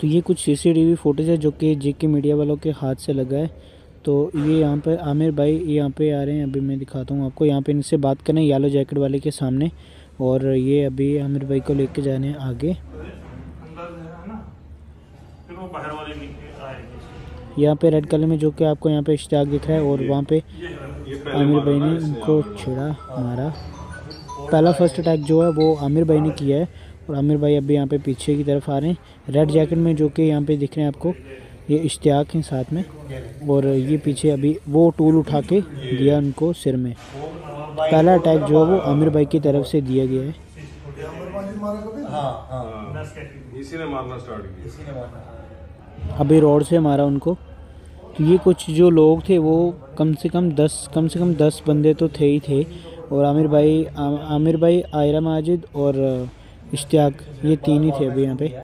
तो ये कुछ सीसीटीवी फुटेज है जो कि जेके मीडिया वालों के हाथ से लगा है। तो ये यहाँ पर आमिर भाई यहाँ पे आ रहे हैं, अभी मैं दिखाता हूँ आपको। यहाँ पे इनसे बात करें येलो जैकेट वाले के सामने। और ये अभी आमिर भाई को लेके जा रहे हैं आगे। यहाँ पे रेड कलर में जो कि आपको यहाँ पे इश्ताक दिख रहा है और वहाँ पे आमिर भाई ने उनको छेड़ा, मारा। पहला फ़र्स्ट अटैक जो है वो आमिर भाई ने किया है। और आमिर भाई अभी यहाँ पे पीछे की तरफ़ आ रहे हैं। रेड जैकेट में जो कि यहाँ पे दिख रहे हैं आपको ये इश्तियाक हैं साथ में। और ये पीछे अभी वो टूल उठा के दिया उनको सिर में। पहला अटैक जो है वो आमिर भाई की तरफ़ से दिया गया है। इसी ने मारना स्टार्ट किया। अभी रोड से मारा उनको। तो ये कुछ जो लोग थे वो कम से कम दस कम से कम दस बंदे तो थे ही थे। और आमिर भाई आ, आमिर भाई आयरा माजिद और इश्तियाक ये तीन ही थे अभी यहाँ पे।